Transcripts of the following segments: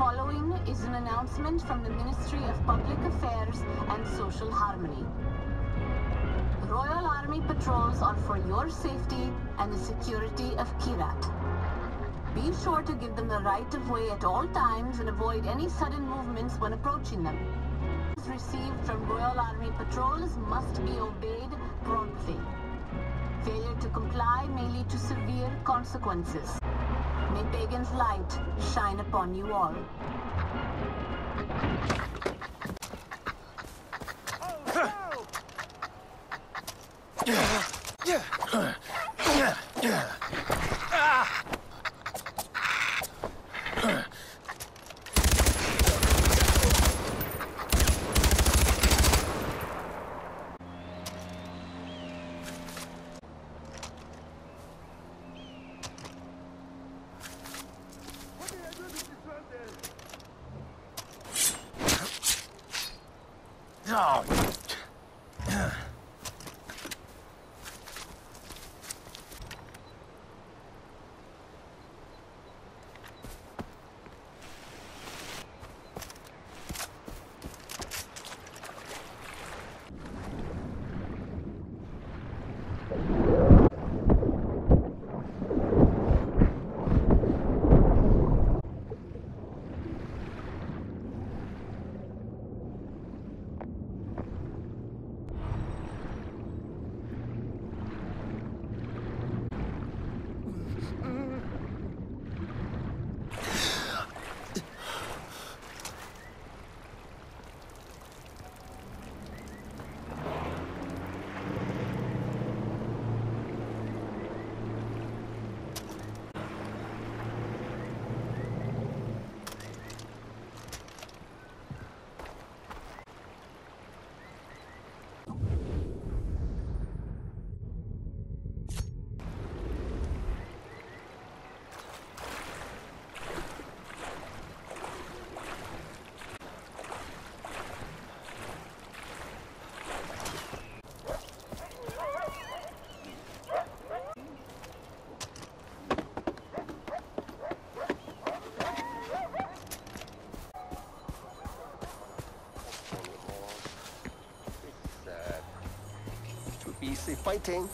following is an announcement from the Ministry of Public Affairs and Social Harmony. Royal Army patrols are for your safety and the security of Kyrat. Be sure to give them the right of way at all times and avoid any sudden movements when approaching them. Received from Royal Army patrols must be obeyed promptly. Failure to comply may lead to severe consequences. May Pagan's light shine upon you all. Oh. fighting.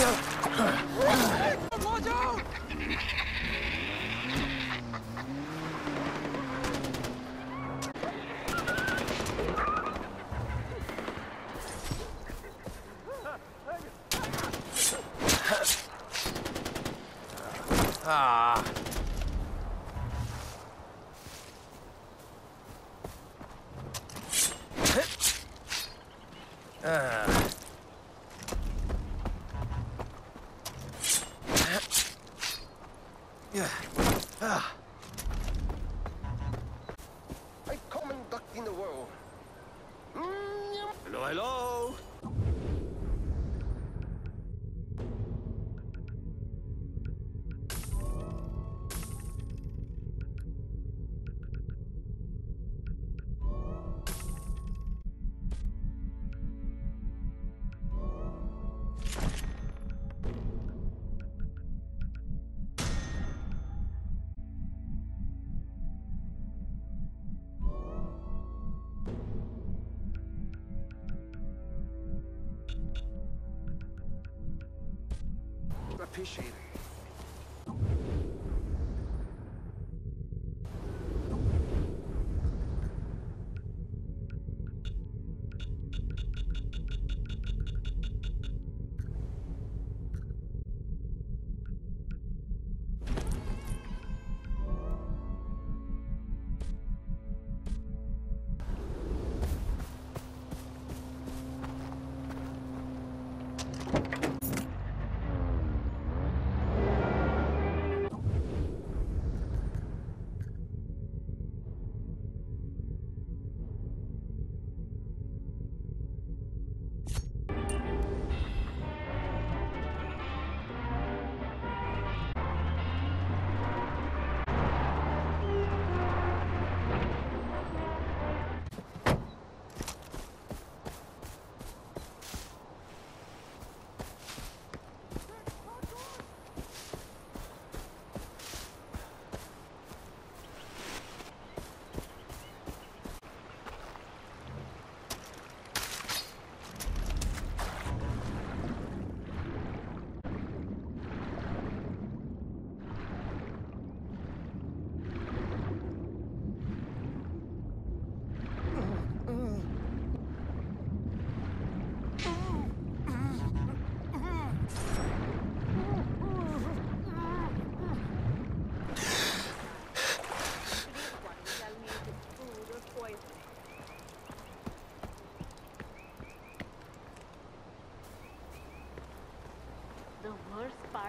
Ah. Appreciate it.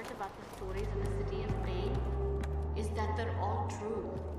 About the stories in the City of Pain is that they're all true.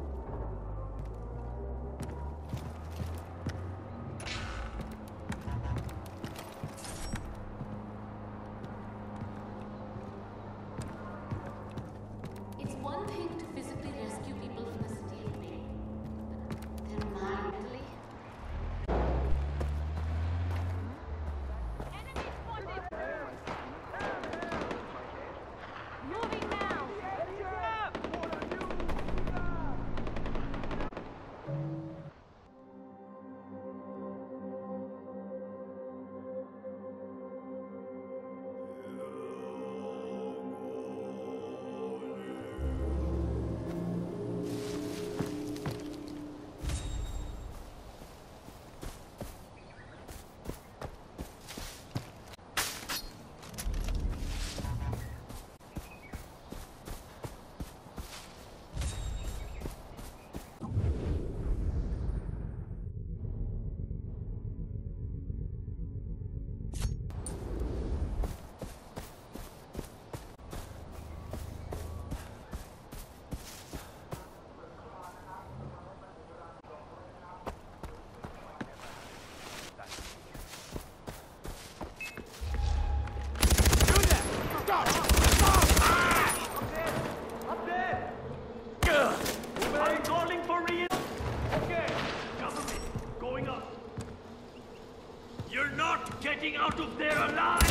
You're not getting out of there alive!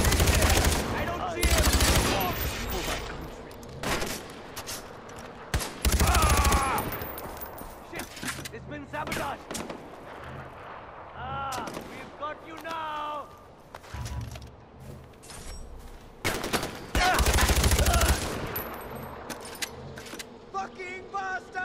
I don't see him! Ah! It's been sabotaged! Ah, we've got you now! Ah! Ah! Fucking bastard!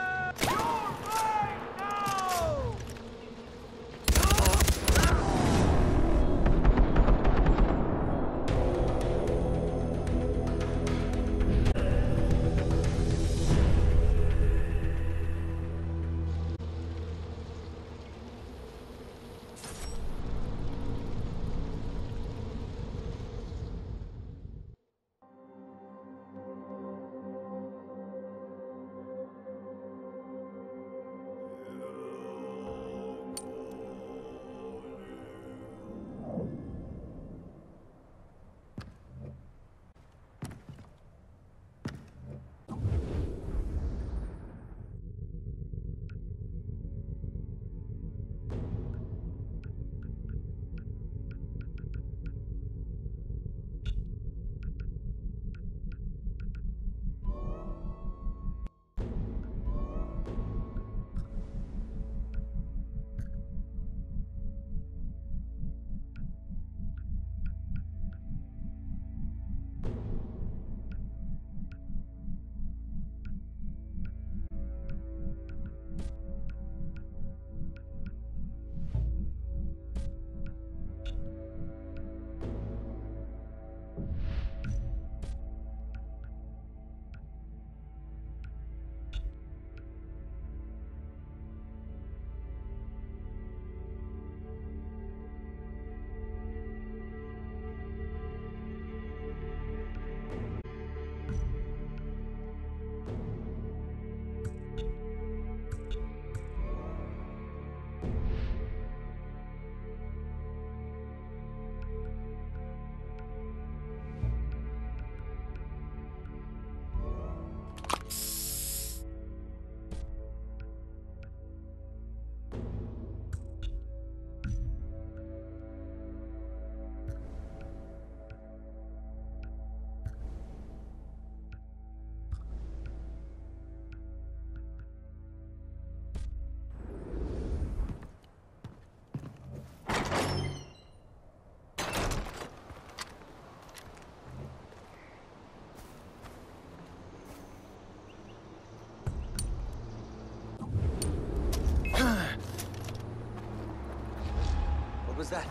Was that?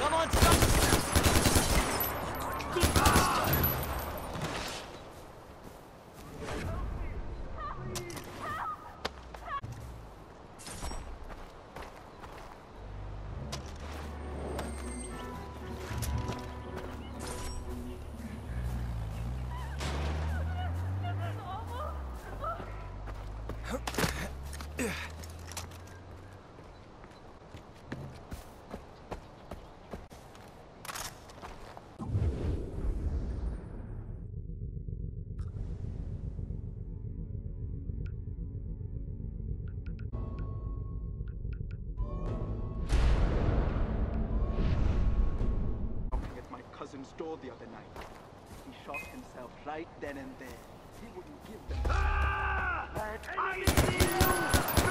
Come on, stop! the other night. He shot himself right then and there. He wouldn't give them... Ah! you.